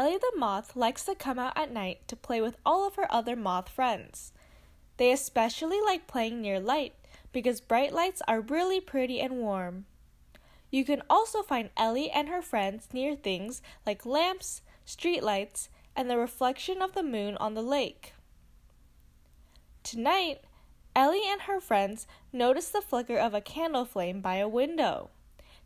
Ellie the moth likes to come out at night to play with all of her other moth friends. They especially like playing near light because bright lights are really pretty and warm. You can also find Ellie and her friends near things like lamps, streetlights, and the reflection of the moon on the lake. Tonight, Ellie and her friends notice the flicker of a candle flame by a window.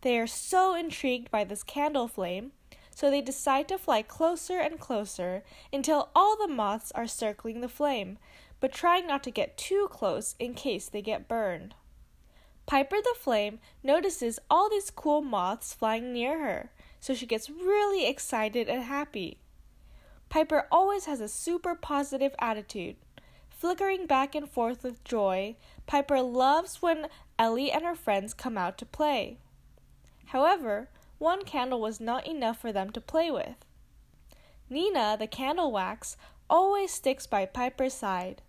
They are so intrigued by this candle flame, so they decide to fly closer and closer until all the moths are circling the flame, but trying not to get too close in case they get burned. Piper the Flame notices all these cool moths flying near her, so she gets really excited and happy. Piper always has a super positive attitude. Flickering back and forth with joy, Piper loves when Ellie and her friends come out to play. However, one candle was not enough for them to play with. Nina, the candle wax, always sticks by Piper's side.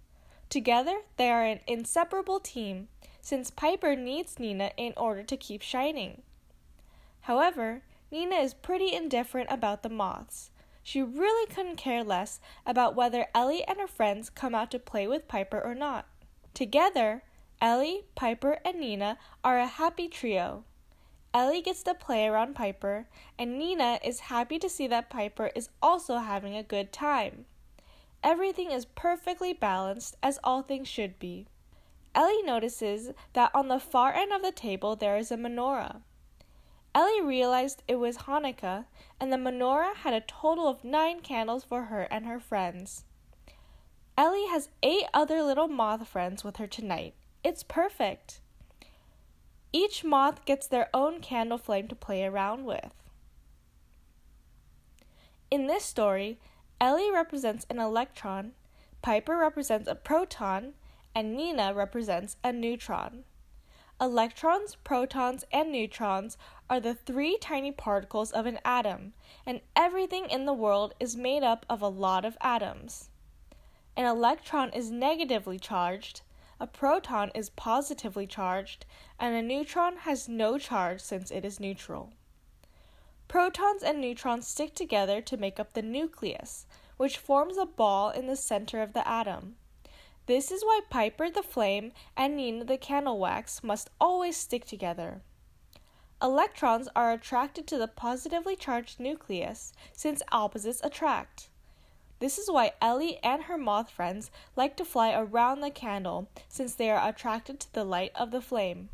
Together, they are an inseparable team since Piper needs Nina in order to keep shining. However, Nina is pretty indifferent about the moths. She really couldn't care less about whether Ellie and her friends come out to play with Piper or not. Together, Ellie, Piper, and Nina are a happy trio. Ellie gets to play around Piper, and Nina is happy to see that Piper is also having a good time. Everything is perfectly balanced, as all things should be. Ellie notices that on the far end of the table there is a menorah. Ellie realized it was Hanukkah, and the menorah had a total of nine candles for her and her friends. Ellie has eight other little moth friends with her tonight. It's perfect. Each moth gets their own candle flame to play around with. In this story, Ellie represents an electron, Piper represents a proton, and Nina represents a neutron. Electrons, protons, and neutrons are the three tiny particles of an atom, and everything in the world is made up of a lot of atoms. An electron is negatively charged, a proton is positively charged, and a neutron has no charge since it is neutral. Protons and neutrons stick together to make up the nucleus, which forms a ball in the center of the atom. This is why Piper the Flame and Nina the Candle Wax must always stick together. Electrons are attracted to the positively charged nucleus since opposites attract. This is why Ellie and her moth friends like to fly around the candle since they are attracted to the light of the flame.